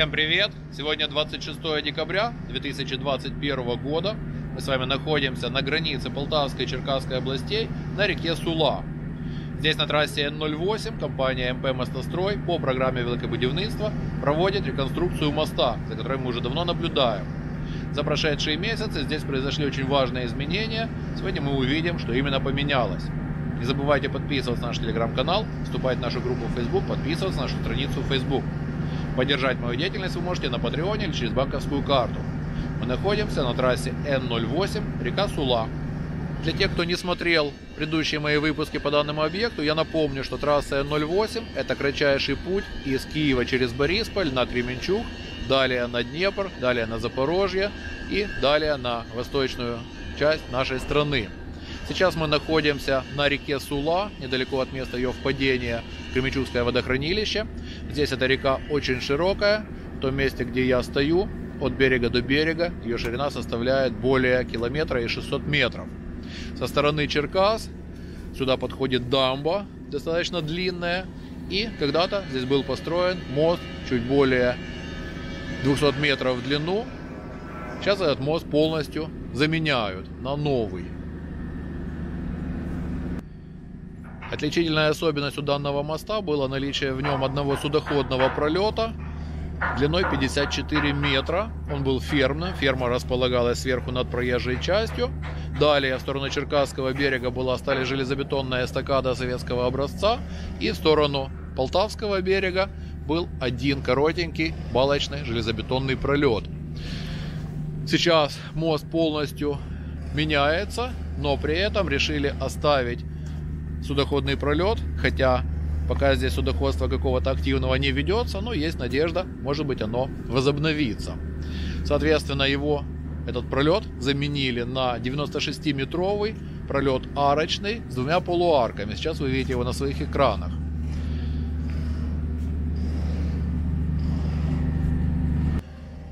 Всем привет! Сегодня 26 декабря 2021 года. Мы с вами находимся на границе Полтавской и Черкасской областей на реке Сула. Здесь на трассе Н08 компания МП «Мостострой» по программе великобудивництва проводит реконструкцию моста, за которой мы уже давно наблюдаем. За прошедшие месяцы здесь произошли очень важные изменения. Сегодня мы увидим, что именно поменялось. Не забывайте подписываться на наш телеграм-канал, вступать в нашу группу в Facebook, подписываться на нашу страницу в Facebook. Поддержать мою деятельность вы можете на Патреоне или через банковскую карту. Мы находимся на трассе Н08, река Сула. Для тех, кто не смотрел предыдущие мои выпуски по данному объекту, я напомню, что трасса Н08 – это кратчайший путь из Киева через Борисполь на Кременчуг, далее на Днепр, далее на Запорожье и далее на восточную часть нашей страны. Сейчас мы находимся на реке Сула, недалеко от места ее впадения, Кременчугское водохранилище. Здесь эта река очень широкая. В том месте, где я стою, от берега до берега, ее ширина составляет более километра и 600 метров. Со стороны Черкас сюда подходит дамба, достаточно длинная. И когда-то здесь был построен мост чуть более 200 метров в длину. Сейчас этот мост полностью заменяют на новый. Отличительная особенность у данного моста было наличие в нем одного судоходного пролета длиной 54 метра. Он был фермным, ферма располагалась сверху над проезжей частью. Далее в сторону Черкасского берега была стали железобетонная эстакада советского образца. И в сторону Полтавского берега был один коротенький балочный железобетонный пролет. Сейчас мост полностью меняется, но при этом решили оставить судоходный пролет, хотя пока здесь судоходство какого-то активного не ведется, но есть надежда, может быть оно возобновится. Соответственно, его, этот пролет заменили на 96-метровый пролет арочный с двумя полуарками. Сейчас вы видите его на своих экранах.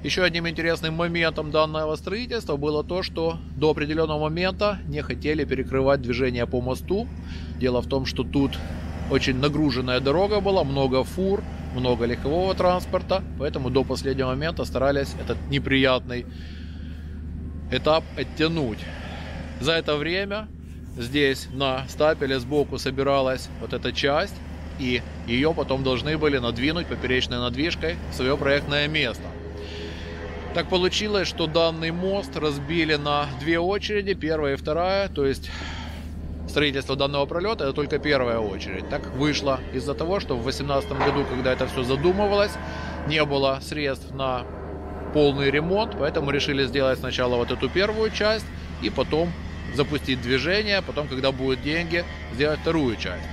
Еще одним интересным моментом данного строительства было то, что до определенного момента не хотели перекрывать движение по мосту. Дело в том, что тут очень нагруженная дорога была, много фур, много легкового транспорта, поэтому до последнего момента старались этот неприятный этап оттянуть. За это время здесь на стапеле сбоку собиралась вот эта часть, и ее потом должны были надвинуть поперечной надвижкой в свое проектное место. Так получилось, что данный мост разбили на две очереди, первая и вторая, то есть строительство данного пролета это только первая очередь. Так вышло из-за того, что в 2018 году, когда это все задумывалось, не было средств на полный ремонт, поэтому решили сделать сначала вот эту первую часть и потом запустить движение, потом, когда будут деньги, сделать вторую часть.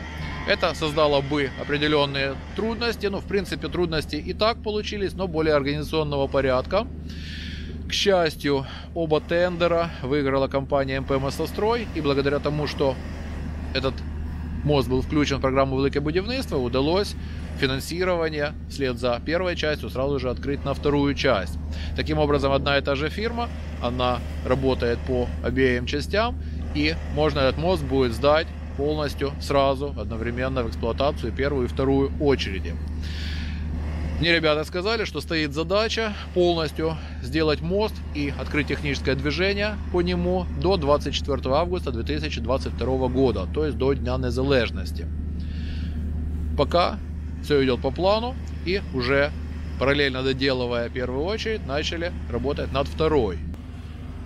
Это создало бы определенные трудности. Ну, в принципе, трудности и так получились, но более организационного порядка. К счастью, оба тендера выиграла компания МП «Мостострой». И благодаря тому, что этот мост был включен в программу «Великое будівництво», удалось финансирование вслед за первой частью сразу же открыть на вторую часть. Таким образом, одна и та же фирма, она работает по обеим частям, и можно этот мост будет сдать полностью сразу одновременно в эксплуатацию первую и вторую очереди. Мне ребята сказали, что стоит задача полностью сделать мост и открыть техническое движение по нему до 24 августа 2022 года, то есть до Дня Незалежности. Пока все идет по плану и уже параллельно доделывая первую очередь, начали работать над второй.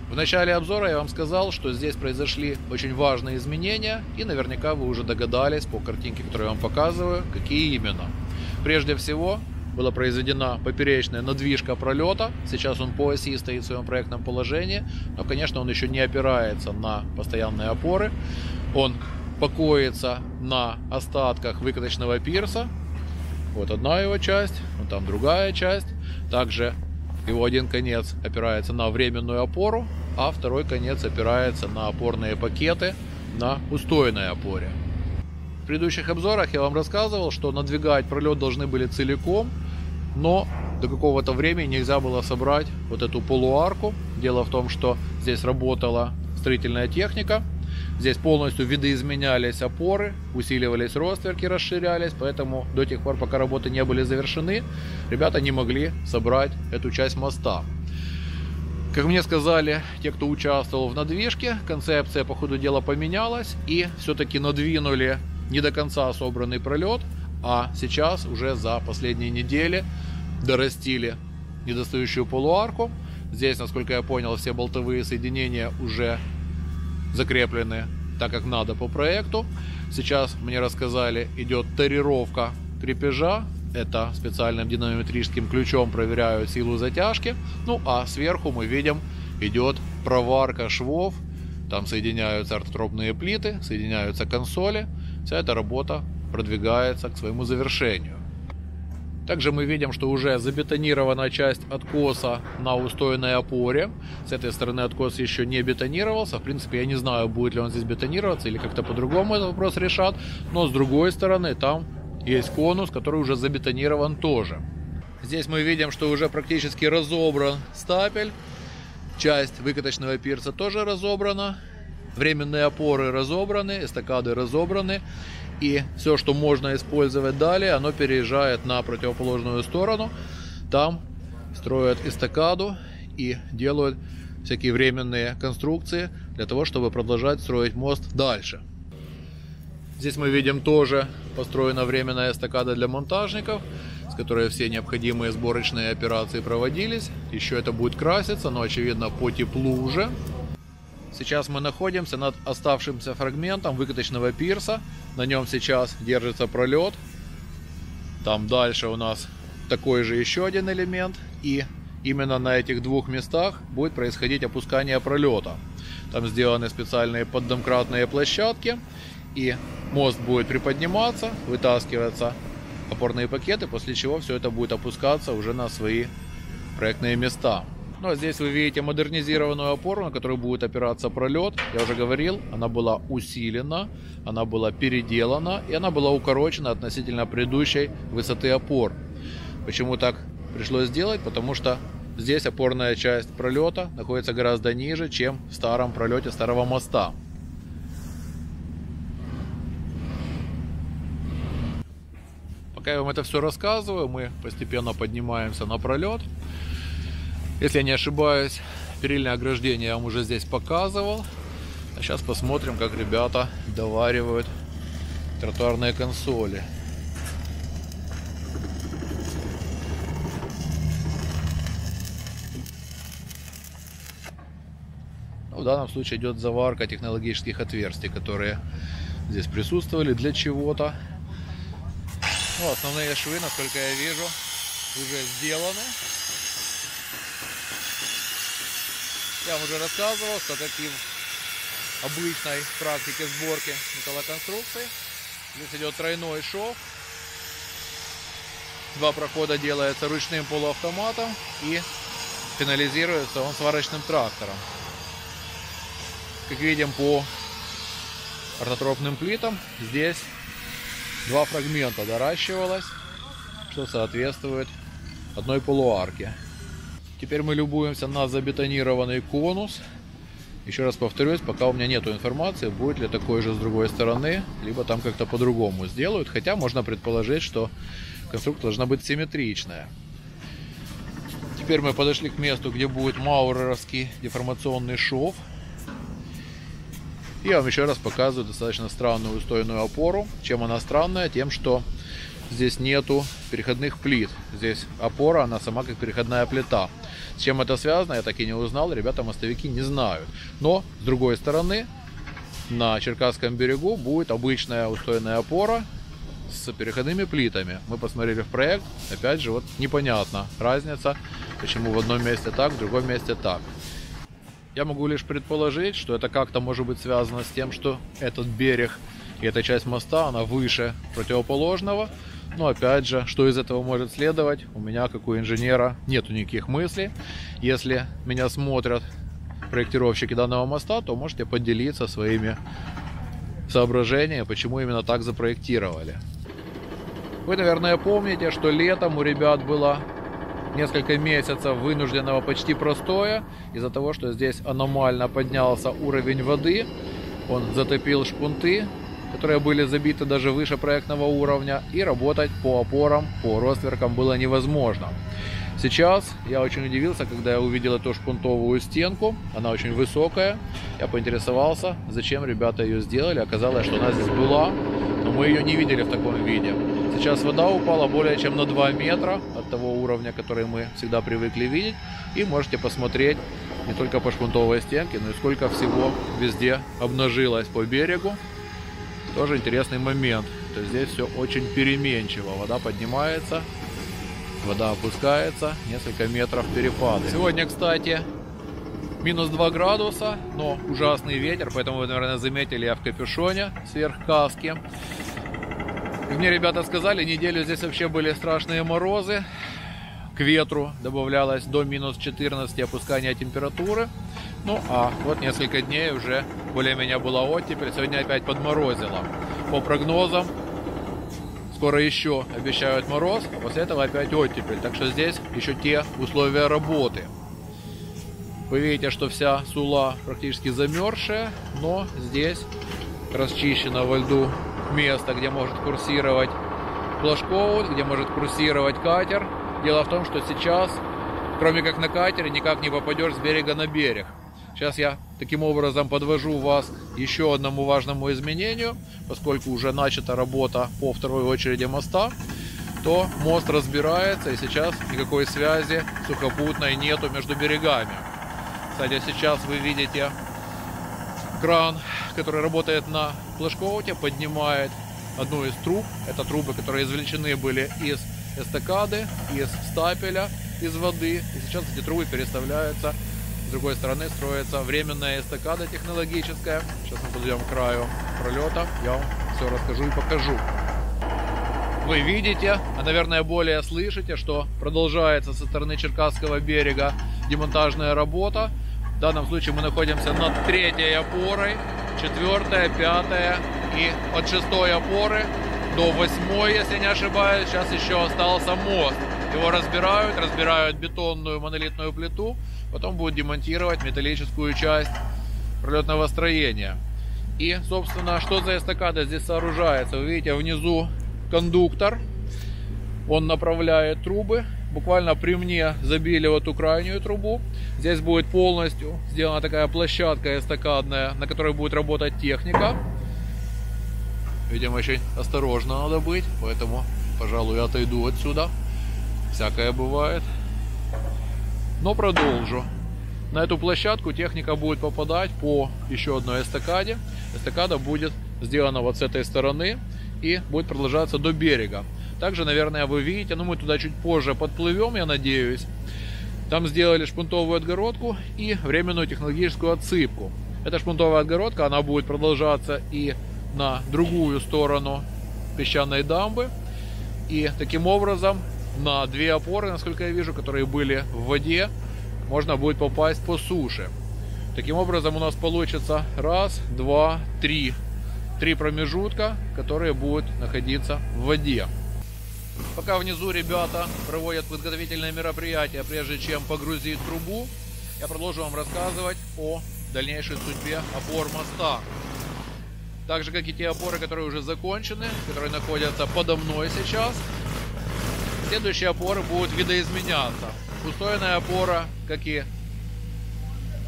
В начале обзора я вам сказал, что здесь произошли очень важные изменения, и наверняка вы уже догадались по картинке, которую я вам показываю, какие именно. Прежде всего, была произведена поперечная надвижка пролета. Сейчас он по оси стоит в своем проектном положении, но, конечно, он еще не опирается на постоянные опоры. Он покоится на остатках выкаточного пирса. Вот одна его часть, вот там другая часть. Также его один конец опирается на временную опору, а второй конец опирается на опорные пакеты на устойной опоре. В предыдущих обзорах я вам рассказывал, что надвигать пролет должны были целиком, но до какого-то времени нельзя было собрать вот эту полуарку. Дело в том, что здесь работала строительная техника, Здесь полностью видоизменялись опоры, усиливались ростверки, расширялись, поэтому до тех пор, пока работы не были завершены, ребята не могли собрать эту часть моста. Как мне сказали те, кто участвовал в надвижке, концепция по ходу дела поменялась и все-таки надвинули не до конца собранный пролет, а сейчас уже за последние недели дорастили недостающую полуарку. Здесь, насколько я понял, все болтовые соединения уже закреплены так, как надо по проекту. Сейчас мне рассказали, идет тарировка крепежа. Это специальным динамометрическим ключом проверяют силу затяжки. Ну а сверху мы видим идет проварка швов. Там соединяются ортотропные плиты, соединяются консоли. Вся эта работа продвигается к своему завершению. Также мы видим, что уже забетонирована часть откоса на устойной опоре. С этой стороны откос еще не бетонировался. В принципе, я не знаю, будет ли он здесь бетонироваться или как-то по-другому этот вопрос решат. Но с другой стороны, там есть конус, который уже забетонирован тоже. Здесь мы видим, что уже практически разобран стапель. Часть выкаточного пирса тоже разобрана. Временные опоры разобраны, эстакады разобраны. И все, что можно использовать далее, оно переезжает на противоположную сторону. Там строят эстакаду и делают всякие временные конструкции для того, чтобы продолжать строить мост дальше. Здесь мы видим тоже построена временная эстакада для монтажников, с которой все необходимые сборочные операции проводились. Еще это будет краситься, но очевидно по теплу уже. Сейчас мы находимся над оставшимся фрагментом выкаточного пирса. На нем сейчас держится пролет. Там дальше у нас такой же еще один элемент. И именно на этих двух местах будет происходить опускание пролета. Там сделаны специальные поддомкратные площадки. И мост будет приподниматься, вытаскиваться опорные пакеты, после чего все это будет опускаться уже на свои проектные места. Ну а здесь вы видите модернизированную опору, на которую будет опираться пролет. Я уже говорил, она была усилена, она была переделана и она была укорочена относительно предыдущей высоты опор. Почему так пришлось сделать? Потому что здесь опорная часть пролета находится гораздо ниже, чем в старом пролете старого моста. Пока я вам это все рассказываю, мы постепенно поднимаемся на пролет. Если я не ошибаюсь, перильное ограждение я вам уже здесь показывал. А сейчас посмотрим, как ребята доваривают тротуарные консоли. Ну, в данном случае идет заварка технологических отверстий, которые здесь присутствовали для чего-то. Ну, основные швы, насколько я вижу, уже сделаны. Я вам уже рассказывал, что как и обычной практике сборки металлоконструкций, здесь идет тройной шов. Два прохода делается ручным полуавтоматом и финализируется он сварочным трактором. Как видим по ортотропным плитам, здесь два фрагмента доращивалось, что соответствует одной полуарке. Теперь мы любуемся на забетонированный конус. Еще раз повторюсь, пока у меня нет информации, будет ли такой же с другой стороны, либо там как-то по-другому сделают. Хотя можно предположить, что конструкция должна быть симметричная. Теперь мы подошли к месту, где будет мауреровский деформационный шов. Я вам еще раз показываю достаточно странную устойную опору. Чем она странная? Тем, что здесь нету переходных плит. Здесь опора, она сама как переходная плита. С чем это связано, я так и не узнал, ребята мостовики не знают. Но, с другой стороны, на Черкасском берегу будет обычная устойная опора с переходными плитами. Мы посмотрели в проект, опять же, вот непонятно разница, почему в одном месте так, в другом месте так. Я могу лишь предположить, что это как-то может быть связано с тем, что этот берег и эта часть моста, она выше противоположного, но опять же, что из этого может следовать, у меня, как у инженера, нету никаких мыслей. Если меня смотрят проектировщики данного моста, то можете поделиться своими соображениями, почему именно так запроектировали. Вы, наверное, помните, что летом у ребят было несколько месяцев вынужденного почти простоя из-за того, что здесь аномально поднялся уровень воды. Он затопил шпунты, которые были забиты даже выше проектного уровня, и работать по опорам, по ростверкам было невозможно. Сейчас я очень удивился, когда я увидел эту шпунтовую стенку. Она очень высокая. Я поинтересовался, зачем ребята ее сделали. Оказалось, что она здесь была, но мы ее не видели в таком виде. Сейчас вода упала более чем на 2 метра от того уровня, который мы всегда привыкли видеть. И можете посмотреть не только по шпунтовой стенке, но и сколько всего везде обнажилось по берегу. Тоже интересный момент. То есть здесь все очень переменчиво. Вода поднимается, Вода опускается, несколько метров перепады. Сегодня, кстати, минус 2 градуса, но ужасный ветер, поэтому вы, наверное, заметили, я в капюшоне сверх каски. Как мне ребята сказали, неделю здесь вообще были страшные морозы. К ветру добавлялось до минус 14 опускания температуры. Ну, а вот несколько дней уже более-менее была оттепель. Сегодня опять подморозило. По прогнозам, Скоро еще обещают мороз, а после этого опять оттепель. Так что здесь еще те условия работы. Вы видите, что вся сула практически замерзшая, но здесь расчищено во льду место, где может курсировать флажкоут, где может курсировать катер. Дело в том, что сейчас, кроме как на катере, никак не попадешь с берега на берег. Сейчас я таким образом подвожу вас еще одному важному изменению, поскольку уже начата работа по второй очереди моста, то мост разбирается и сейчас никакой связи сухопутной нету между берегами. Кстати, сейчас вы видите кран, который работает на флешкоуте, поднимает одну из труб. Это трубы, которые извлечены были из эстакады, из стапеля, из воды. И сейчас эти трубы переставляются с другой стороны строится временная эстакада технологическая. Сейчас мы подойдем к краю пролета. Я вам все расскажу и покажу. Вы видите, а наверное более слышите, что продолжается со стороны Черкасского берега демонтажная работа. В данном случае мы находимся над третьей опорой, четвертая, пятая и от шестой опоры до восьмой, если не ошибаюсь. Сейчас еще остался мост. Его разбирают, разбирают бетонную монолитную плиту, потом будут демонтировать металлическую часть пролетного строения. И, собственно, что за эстакада здесь сооружается? Вы видите, внизу кондуктор, он направляет трубы. Буквально при мне забили вот эту крайнюю трубу. Здесь будет полностью сделана такая площадка эстакадная, на которой будет работать техника. Видимо, очень осторожно надо быть, поэтому, пожалуй, отойду отсюда. Всякое бывает. Но продолжу. На эту площадку техника будет попадать по еще одной эстакаде. Эстакада будет сделана вот с этой стороны и будет продолжаться до берега. Также, наверное, вы видите, но ну, мы туда чуть позже подплывем, я надеюсь. Там сделали шпунтовую отгородку и временную технологическую отсыпку. Эта шпунтовая отгородка, она будет продолжаться и на другую сторону песчаной дамбы. И таким образом на две опоры, насколько я вижу, которые были в воде, можно будет попасть по суше. Таким образом у нас получится раз, два, три. Три промежутка, которые будут находиться в воде. Пока внизу ребята проводят подготовительное мероприятие, прежде чем погрузить трубу, я продолжу вам рассказывать о дальнейшей судьбе опор моста. Так же, как и те опоры, которые уже закончены, которые находятся подо мной сейчас, Следующие опоры будут видоизменяться. Устойная опора, как и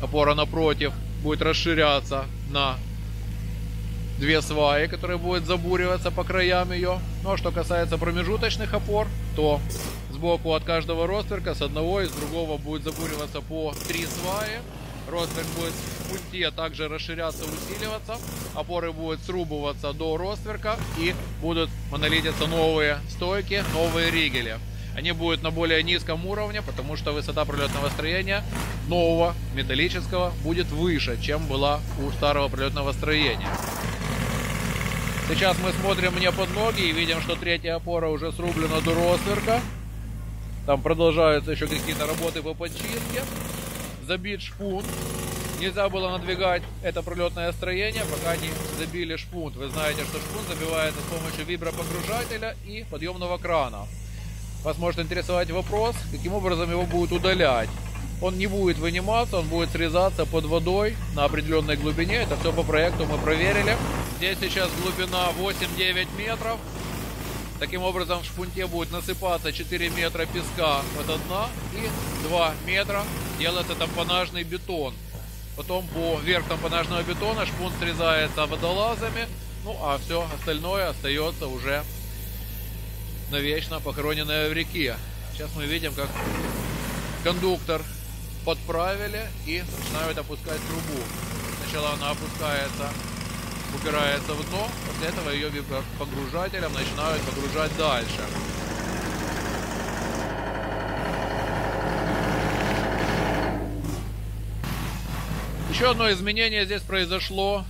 опора напротив, будет расширяться на две сваи, которые будут забуриваться по краям ее. Ну а что касается промежуточных опор, то сбоку от каждого ростверка с одного и с другого будет забуриваться по три сваи. Ростверк будет в пульте также расширяться, усиливаться. Опоры будут срубываться до ростверка и будут монолититься новые стойки, новые ригели. Они будут на более низком уровне, потому что высота пролетного строения нового металлического будет выше, чем была у старого пролетного строения. Сейчас мы смотрим мне под ноги и видим, что третья опора уже срублена до ростверка. Там продолжаются еще какие-то работы по подчистке забит шпунт. Нельзя было надвигать это пролетное строение, пока не забили шпунт. Вы знаете, что шпунт забивается с помощью вибропогружателя и подъемного крана. Вас может интересовать вопрос, каким образом его будут удалять. Он не будет выниматься, он будет срезаться под водой на определенной глубине. Это все по проекту мы проверили. Здесь сейчас глубина 8-9 метров. Таким образом в шпунте будет насыпаться 4 метра песка от дна и 2 метра делается тампонажный бетон. Потом по верх тампонажного бетона шпунт срезается водолазами, ну а все остальное остается уже навечно похороненное в реке. Сейчас мы видим, как кондуктор подправили и начинают опускать трубу. Сначала она опускается, упирается в дно, после этого ее погружателем начинают погружать дальше. Еще одно изменение здесь произошло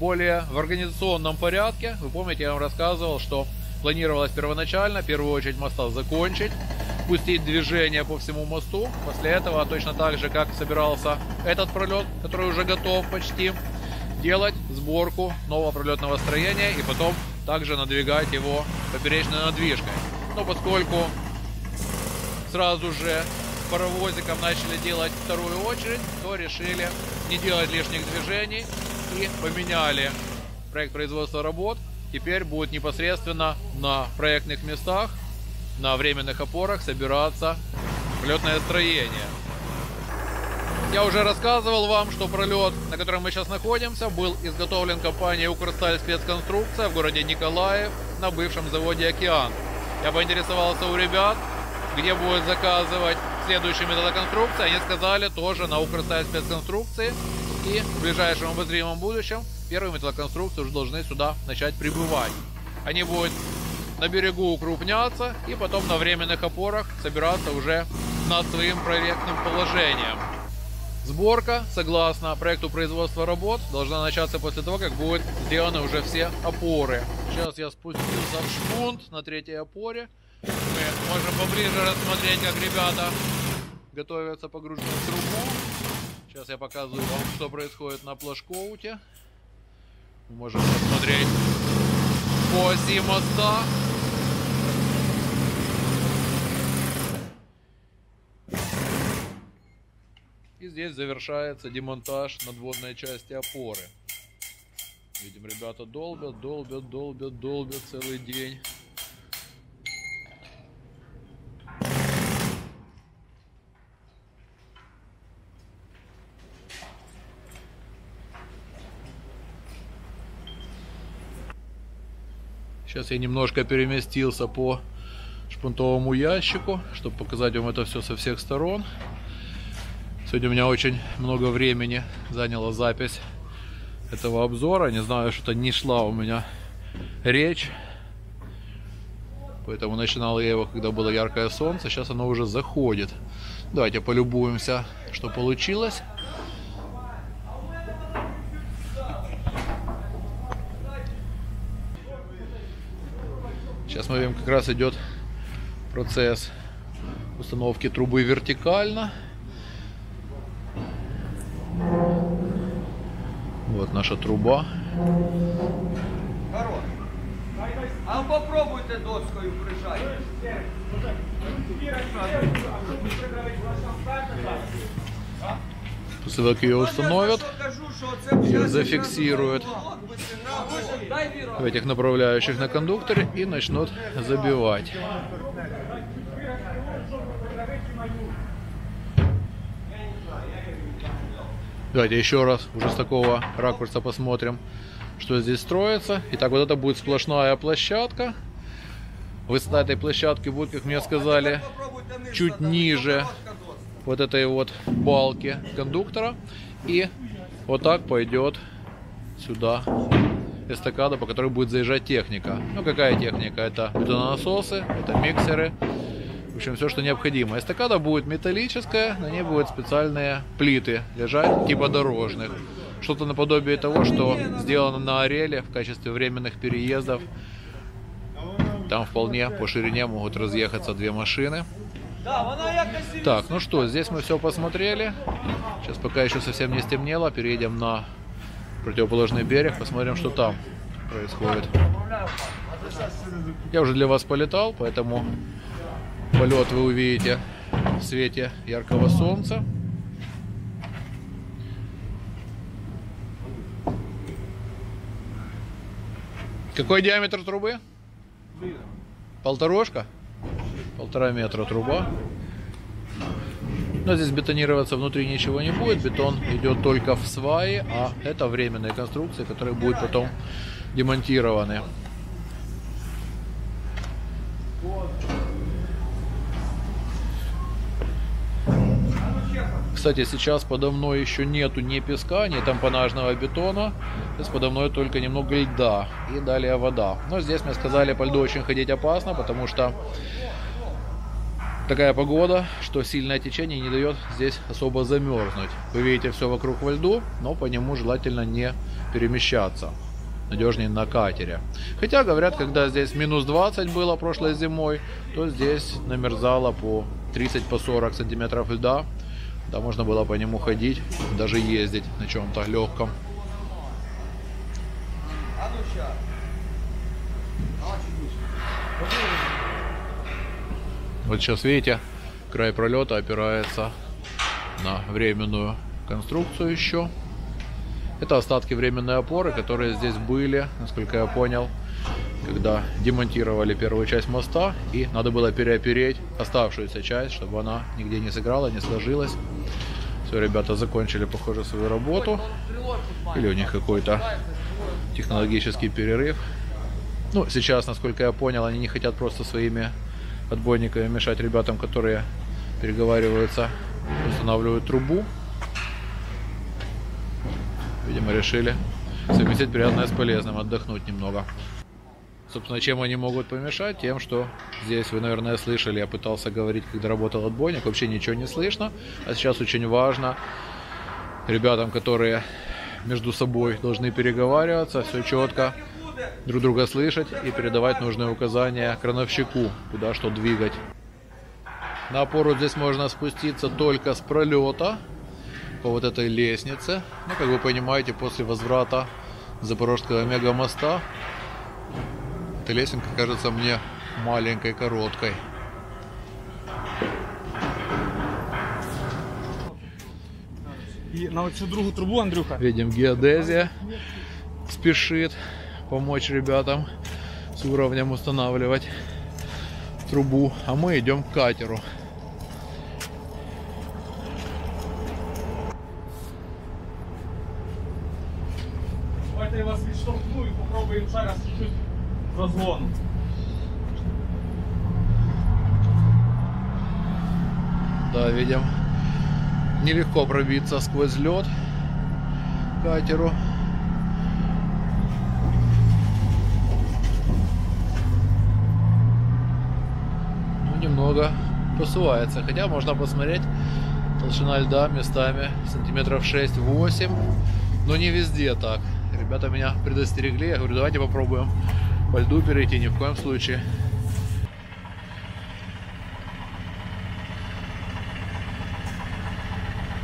более в организационном порядке. Вы помните, я вам рассказывал, что планировалось первоначально, в первую очередь моста закончить, пустить движение по всему мосту. После этого, точно так же, как собирался этот пролет, который уже готов почти, делать сборку нового пролетного строения и потом также надвигать его поперечной надвижкой. Но поскольку сразу же паровозиком начали делать вторую очередь, то решили не делать лишних движений и поменяли проект производства работ. Теперь будет непосредственно на проектных местах, на временных опорах собираться пролетное строение. Я уже рассказывал вам, что пролет, на котором мы сейчас находимся, был изготовлен компанией Укрсталь спецконструкция в городе Николаев на бывшем заводе «Океан». Я поинтересовался у ребят, где будет заказывать следующие металлоконструкции. Они сказали тоже на Укрсталь спецконструкции. И в ближайшем обозримом будущем первые металлоконструкции уже должны сюда начать прибывать. Они будут на берегу укрупняться и потом на временных опорах собираться уже над своим проектным положением. Сборка, согласно проекту производства работ, должна начаться после того, как будут сделаны уже все опоры. Сейчас я спустился в шпунт на третьей опоре. Мы можем поближе рассмотреть, как ребята готовятся погружать трубу. Сейчас я показываю вам, что происходит на плашкоуте. Мы можем посмотреть по оси моста. Здесь завершается демонтаж надводной части опоры. Видим, ребята долбят, долбят, долбят, долбят целый день. Сейчас я немножко переместился по шпунтовому ящику, чтобы показать вам это все со всех сторон. Сегодня у меня очень много времени заняла запись этого обзора. Не знаю, что-то не шла у меня речь. Поэтому начинал я его, когда было яркое солнце. Сейчас оно уже заходит. Давайте полюбуемся, что получилось. Сейчас мы видим, как раз идет процесс установки трубы вертикально. Вот наша труба. А попробуйте доскою прижати. После того, как ее установят, ее зафиксируют в этих направляющих на кондукторе и начнут забивать. Давайте еще раз уже с такого ракурса посмотрим, что здесь строится. Итак, вот это будет сплошная площадка. Высота этой площадки будет, как мне сказали, чуть ниже вот этой вот балки кондуктора. И вот так пойдет сюда эстакада, по которой будет заезжать техника. Ну, какая техника? Это бетононасосы, это миксеры. В общем, все, что необходимо. Эстакада будет металлическая, на ней будут специальные плиты лежать, типа дорожных. Что-то наподобие того, что сделано на Ореле в качестве временных переездов. Там вполне по ширине могут разъехаться две машины. Так, ну что, здесь мы все посмотрели. Сейчас пока еще совсем не стемнело, переедем на противоположный берег, посмотрим, что там происходит. Я уже для вас полетал, поэтому Полет вы увидите в свете яркого солнца. Какой диаметр трубы? Полторошка? Полтора метра труба. Но здесь бетонироваться внутри ничего не будет. Бетон идет только в сваи, а это временные конструкции, которые будут потом демонтированы. Кстати, сейчас подо мной еще нету ни песка, ни тампонажного бетона. Здесь подо мной только немного льда и далее вода. Но здесь мне сказали, по льду очень ходить опасно, потому что такая погода, что сильное течение не дает здесь особо замерзнуть. Вы видите все вокруг во льду, но по нему желательно не перемещаться. Надежнее на катере. Хотя, говорят, когда здесь минус 20 было прошлой зимой, то здесь намерзало по 30 по 40 сантиметров льда. Да, можно было по нему ходить, даже ездить на чем-то легком. Вот сейчас видите, край пролета опирается на временную конструкцию еще. Это остатки временной опоры, которые здесь были, насколько я понял, когда демонтировали первую часть моста, и надо было переопереть оставшуюся часть, чтобы она нигде не сыграла, не сложилась. Все, ребята закончили, похоже, свою работу. Или у них какой-то технологический перерыв. Ну, сейчас, насколько я понял, они не хотят просто своими отбойниками мешать ребятам, которые переговариваются, устанавливают трубу. Видимо, решили совместить приятное с полезным, отдохнуть немного. Собственно, чем они могут помешать? Тем, что здесь, вы, наверное, слышали, я пытался говорить, когда работал отбойник, вообще ничего не слышно. А сейчас очень важно ребятам, которые между собой должны переговариваться, все четко, друг друга слышать и передавать нужные указания крановщику, куда что двигать. На опору здесь можно спуститься только с пролета по вот этой лестнице. Ну, как вы понимаете, после возврата Запорожского мегамоста эта лесенка кажется мне маленькой, короткой. І на оцю другу трубу, Андрюха, Видим, геодезия спешит помочь ребятам с уровнем устанавливать трубу. А мы идем к катеру. давайте я вас відштовхну і попробуємо ще раз чуть розгону. Да, видим. Нелегко пробиться сквозь лед катеру. Ну, немного посувается. Хотя можно посмотреть. Толщина льда местами сантиметров 6-8. Но не везде так. Ребята меня предостерегли. Я говорю, давайте попробуем по льду перейти. Ни в коем случае.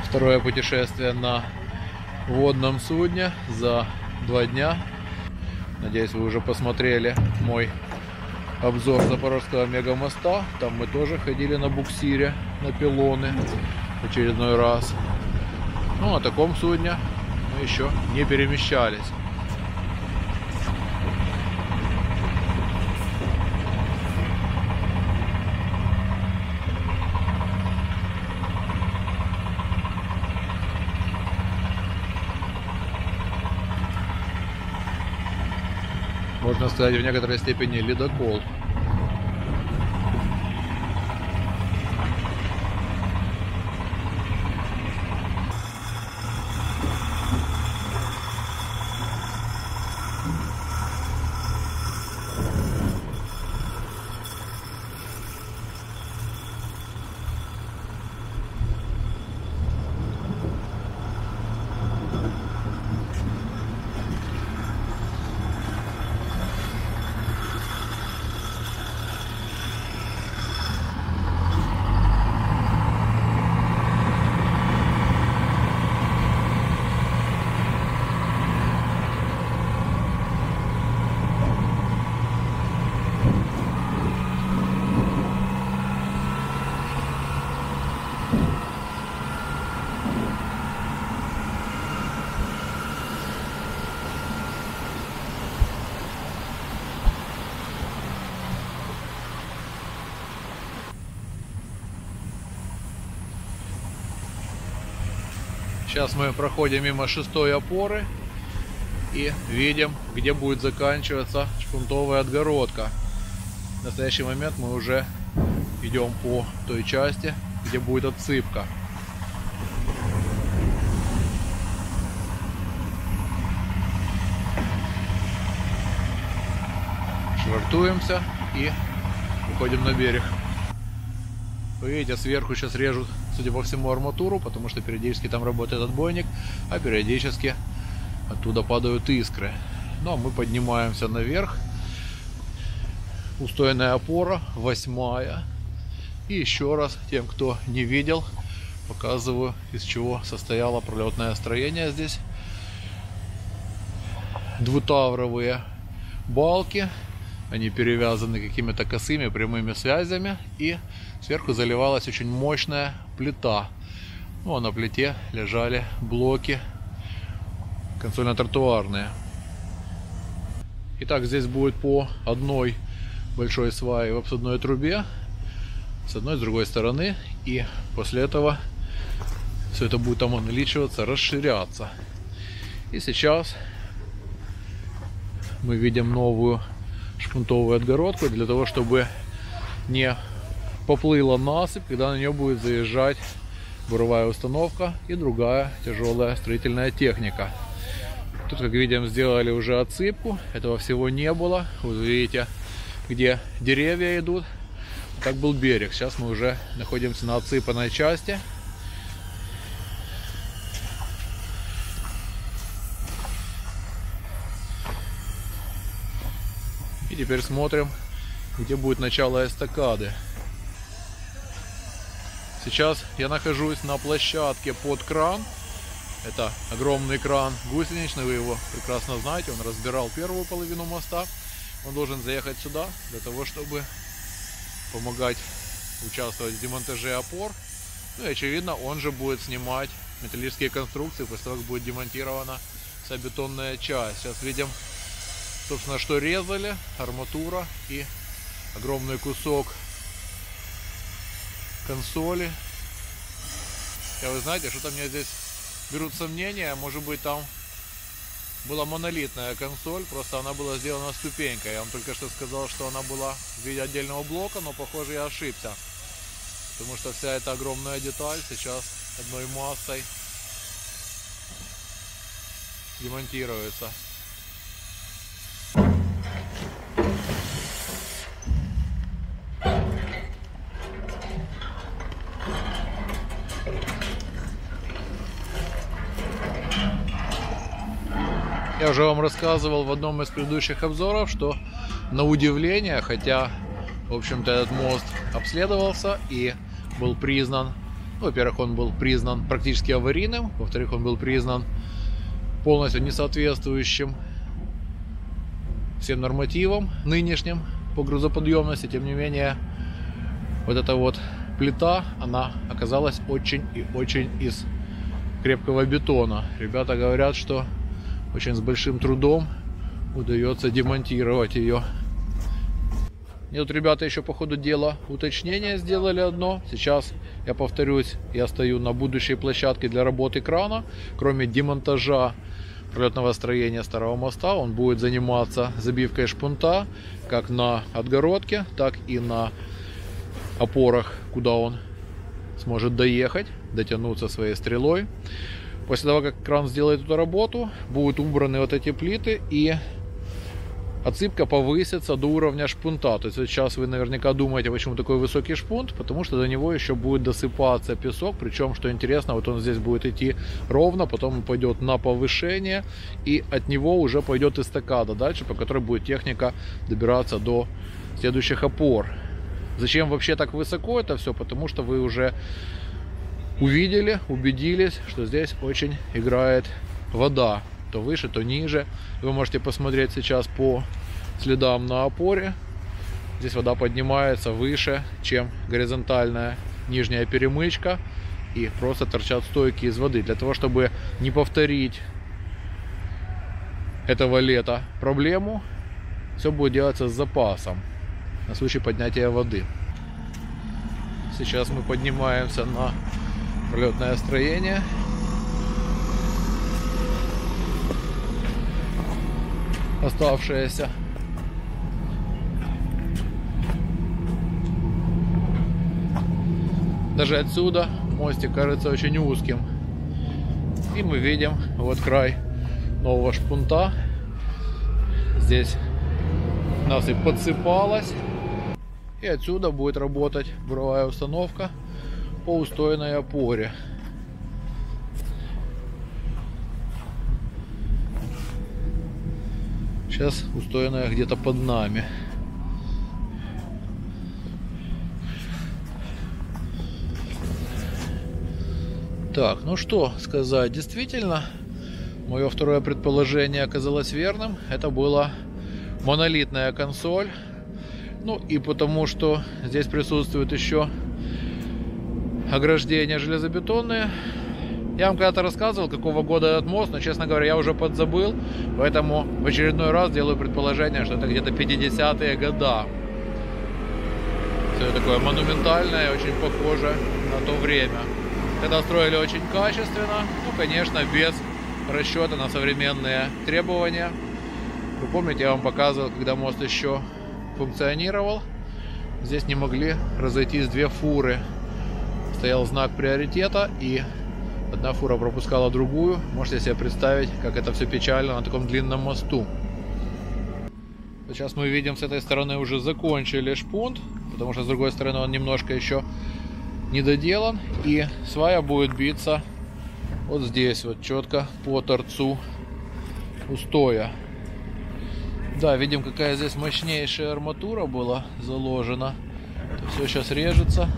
Второе путешествие на водном судне за два дня. Надеюсь, вы уже посмотрели мой обзор Запорожского мегамоста. Там мы тоже ходили на буксире, на пилоны очередной раз. Ну, на таком судне мы еще не перемещались. Можно сказать, в некоторой степени ледокол. Сейчас мы проходим мимо шестой опоры и видим, где будет заканчиваться шпунтовая отгородка. В настоящий момент мы уже идем по той части, где будет отсыпка. Швартуемся и уходим на берег. Вы видите, сверху сейчас режут, судя по всему, арматуру, потому что периодически там работает отбойник, а периодически оттуда падают искры. Ну а мы поднимаемся наверх. Устойная опора, восьмая. И еще раз, тем, кто не видел, показываю, из чего состояло пролетное строение здесь. Двутавровые балки, они перевязаны какими-то косыми прямыми связями и сверху заливалась очень мощная плита. Ну, а на плите лежали блоки консольно-тротуарные. Итак, здесь будет по одной большой свае в обсудной трубе с одной, с другой стороны. И после этого все это будет там увеличиваться, расширяться. И сейчас мы видим новую шпунтовую отгородку для того, чтобы не поплыла насыпь, когда на нее будет заезжать буровая установка и другая тяжелая строительная техника. Тут, как видим, сделали уже отсыпку. Этого всего не было. Вот видите, где деревья идут. Так был берег. Сейчас мы уже находимся на отсыпанной части. И теперь смотрим, где будет начало эстакады. Сейчас я нахожусь на площадке под кран. Это огромный кран гусеничный, вы его прекрасно знаете. Он разбирал первую половину моста. Он должен заехать сюда для того, чтобы помогать участвовать в демонтаже опор. Ну и очевидно, он же будет снимать металлические конструкции после того, как будет демонтирована вся бетонная часть. Сейчас видим собственно, что резали, арматура и огромный кусок консоли. Я вы знаете, что-то мне здесь берут сомнения, может быть там была монолитная консоль, просто она была сделана ступенькой. Я вам только что сказал, что она была в виде отдельного блока, но похоже я ошибся. Потому что вся эта огромная деталь сейчас одной массой демонтируется. Я уже вам рассказывал в одном из предыдущих обзоров, что на удивление, хотя, в общем-то, этот мост обследовался и был признан, ну, во-первых, он был признан практически аварийным, во-вторых, он был признан полностью несоответствующим всем нормативам нынешним по грузоподъемности, тем не менее, вот эта вот плита, она оказалась очень и очень из крепкого бетона. Ребята говорят, что очень с большим трудом удается демонтировать ее. И вот ребята еще по ходу дела уточнение сделали одно. Сейчас, я повторюсь, я стою на будущей площадке для работы крана. Кроме демонтажа пролетного строения старого моста, он будет заниматься забивкой шпунта как на отгородке, так и на опорах, куда он сможет доехать, дотянуться своей стрелой. После того, как кран сделает эту работу, будут убраны вот эти плиты и отсыпка повысится до уровня шпунта. То есть сейчас вы наверняка думаете, почему такой высокий шпунт, потому что до него еще будет досыпаться песок. Причем, что интересно, вот он здесь будет идти ровно, потом пойдет на повышение, и от него уже пойдет эстакада дальше, по которой будет техника добираться до следующих опор. Зачем вообще так высоко это все? Потому что вы уже увидели, убедились, что здесь очень играет вода. То выше, то ниже. Вы можете посмотреть сейчас по следам на опоре. Здесь вода поднимается выше, чем горизонтальная нижняя перемычка. И просто торчат стойки из воды. Для того, чтобы не повторить этого лета проблему, все будет делаться с запасом на случай поднятия воды. Сейчас мы поднимаемся на летное строение. Оставшееся. Даже отсюда мостик кажется очень узким. И мы видим вот край нового шпунта. Здесь нас и подсыпалось, И отсюда будет работать буровая установка по устойной опоре. Сейчас устойная где-то под нами. Так, ну что сказать, действительно, мое второе предположение оказалось верным. Это была монолитная консоль. Ну и потому что здесь присутствуют еще ограждения железобетонные. Я вам когда-то рассказывал, какого года этот мост, но, честно говоря, я уже подзабыл. Поэтому в очередной раз делаю предположение, что это где-то 50-е года. Все такое монументальное, очень похоже на то время. Когда строили очень качественно, ну, конечно, без расчета на современные требования. Вы помните, я вам показывал, когда мост еще функционировал. Здесь не могли разойтись две фуры. Стоял знак приоритета и Одна фура пропускала другую. Можете себе представить, как это все печально на таком длинном мосту. Сейчас мы видим, с этой стороны уже закончили шпунт, потому что с другой стороны он немножко еще не доделан. И свая будет биться вот здесь, вот четко по торцу устоя. Да, видим, какая здесь мощнейшая арматура была заложена. Это все сейчас режется.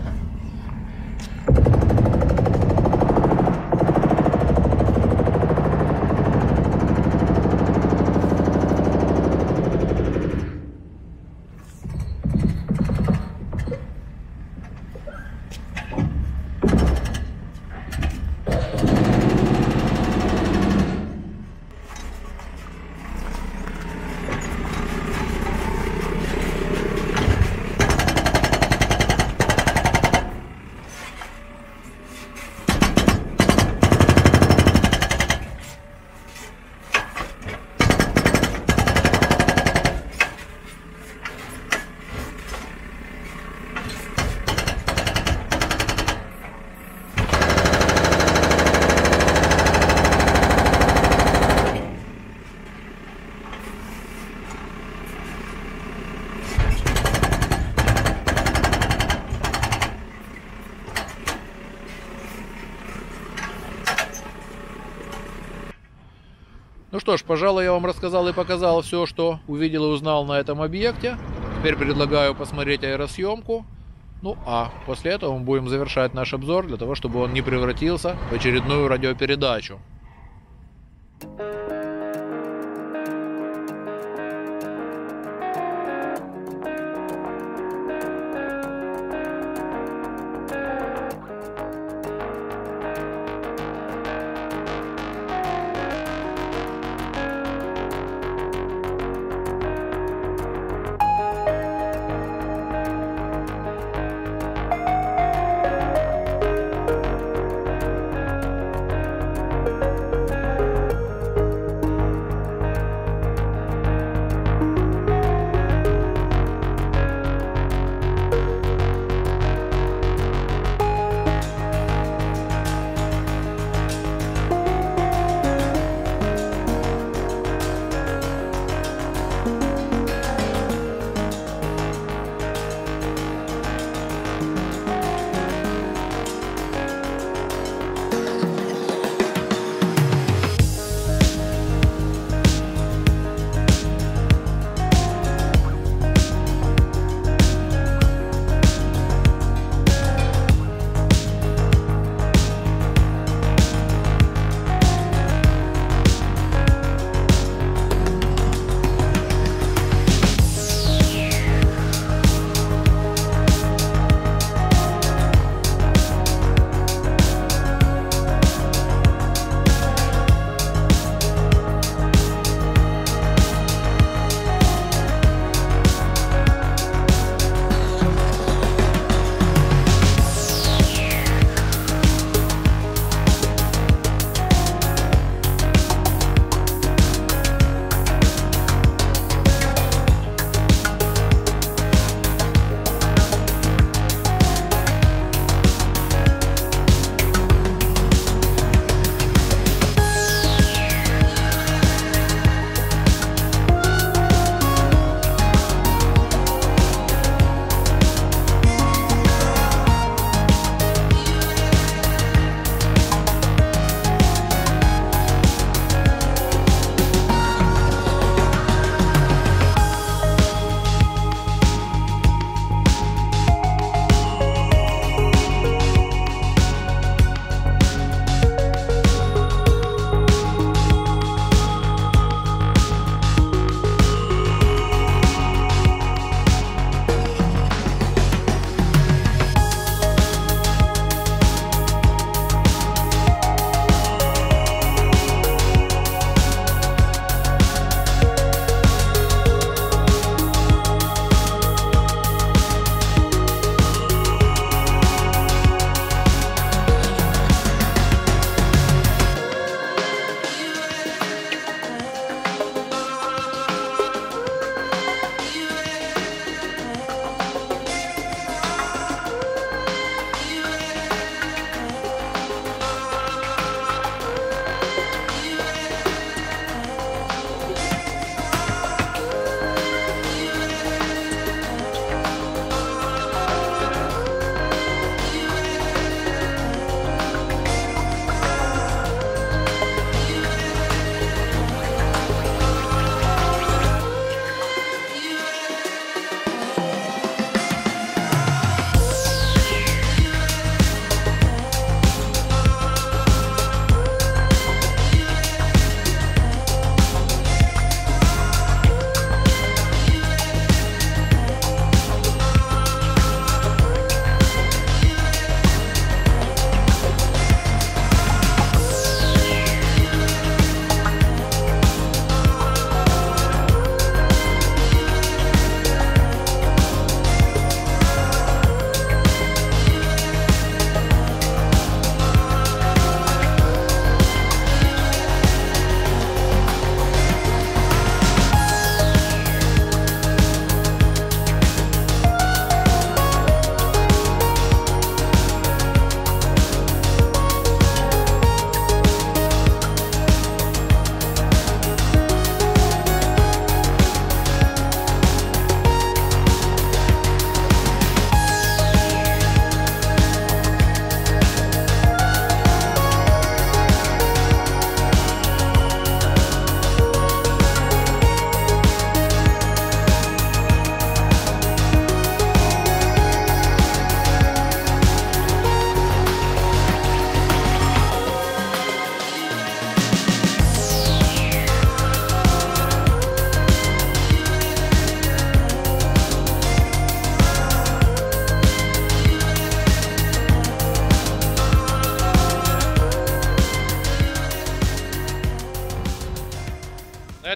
Что ж, пожалуй, я вам рассказал и показал все, что увидел и узнал на этом объекте. Теперь предлагаю посмотреть аэросъемку. Ну а после этого мы будем завершать наш обзор, для того, чтобы он не превратился в очередную радиопередачу.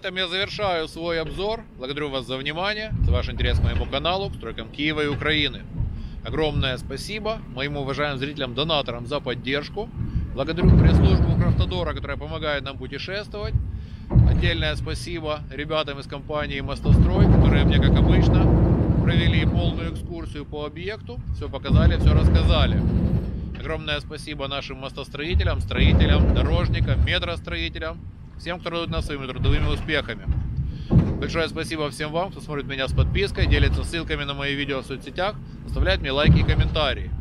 Этом я завершаю свой обзор. Благодарю вас за внимание, за ваш интерес к моему каналу, к стройкам Киева и Украины. Огромное спасибо моим уважаемым зрителям-донаторам за поддержку. Благодарю пресс-службу Крафтодора, которая помогает нам путешествовать. Отдельное спасибо ребятам из компании «Мостострой», которые мне, как обычно, провели полную экскурсию по объекту. Все показали, все рассказали. Огромное спасибо нашим мостостроителям, строителям, дорожникам, метростроителям, всем, кто радует нас своими трудовыми успехами. Большое спасибо всем вам, кто смотрит меня с подпиской, делится ссылками на мои видео в соцсетях, оставляет мне лайки и комментарии.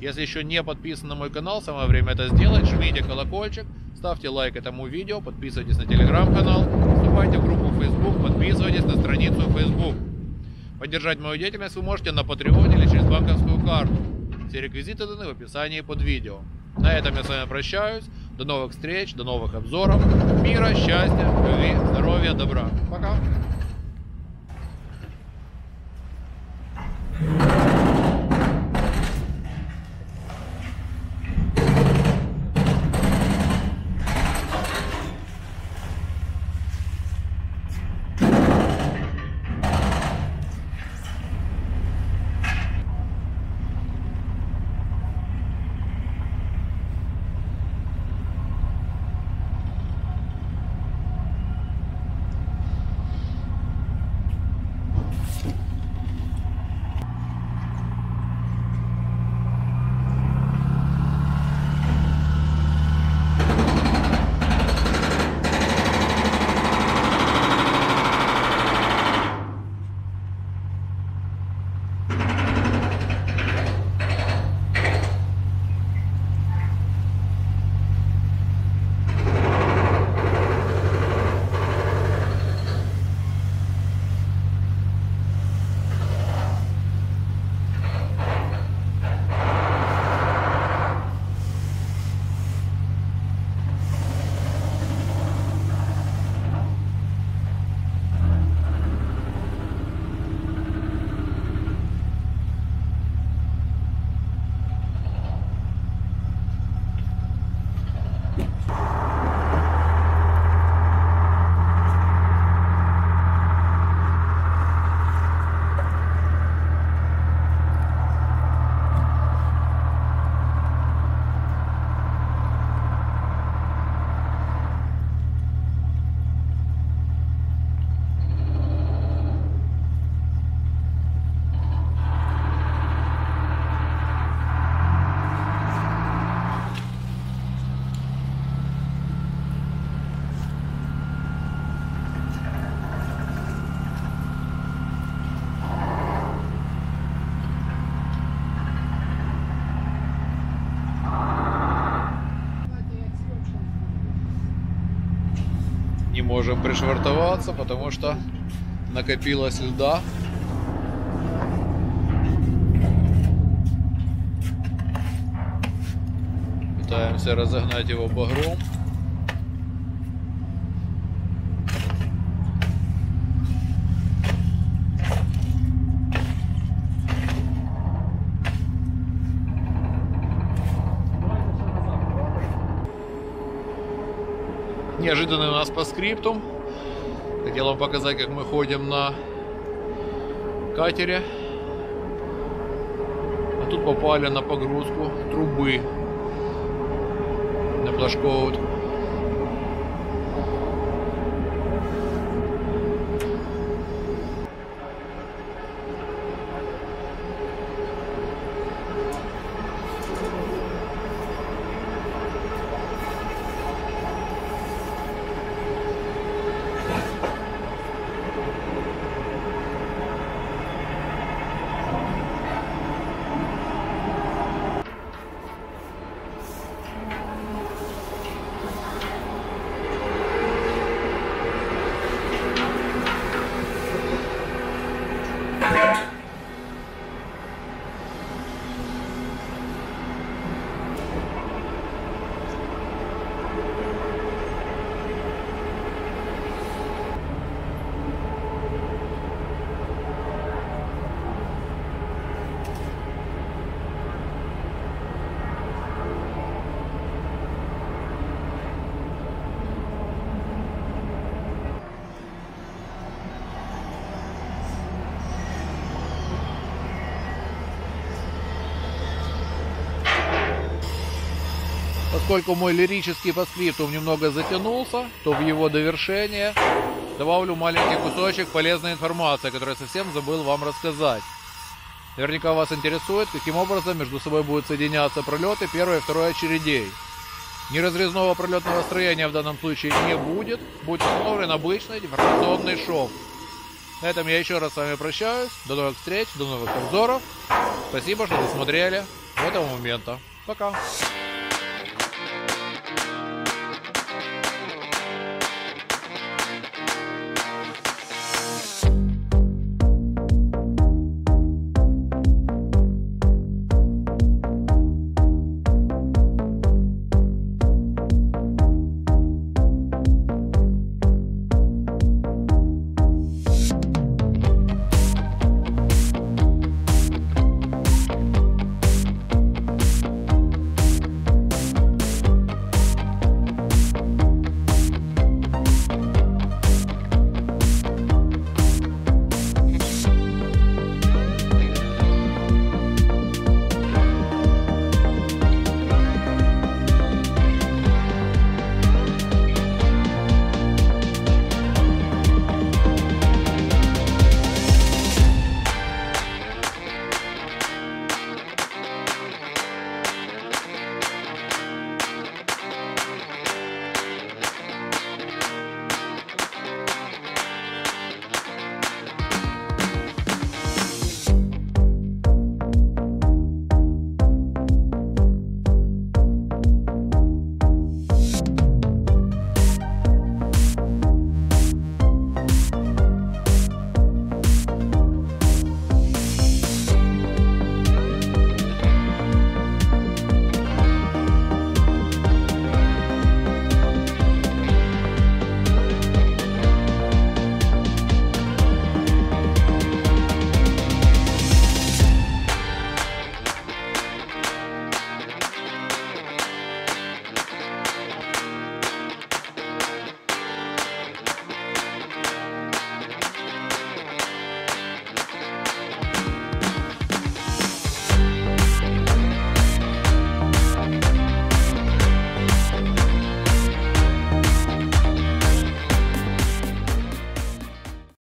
Если еще не подписан на мой канал, самое время это сделать. Жмите колокольчик, ставьте лайк этому видео, подписывайтесь на телеграм-канал, вступайте в группу Facebook, подписывайтесь на страницу Facebook. Поддержать мою деятельность вы можете на Patreon или через банковскую карту. Все реквизиты даны в описании под видео. На этом я с вами прощаюсь. До новых встреч, до новых обзоров. Мира, счастья, любви, здоровья, добра. Пока. Можем пришвартоваться, потому что накопилось льда. Пытаемся разогнать его багром. Неожиданный у нас по скриптум. Хотел вам показать, как мы ходим на катере. А тут попали на погрузку трубы на флажковод. Поскольку мой лирический постскриптум немного затянулся, то в его довершение добавлю маленький кусочек полезной информации, которую совсем забыл вам рассказать. Наверняка вас интересует, каким образом между собой будут соединяться пролеты первой и второй очередей. Неразрезного пролетного строения в данном случае не будет, будет установлен обычный деформационный шов. На этом я еще раз с вами прощаюсь. До новых встреч, до новых обзоров. Спасибо, что досмотрели до этого момента. Пока.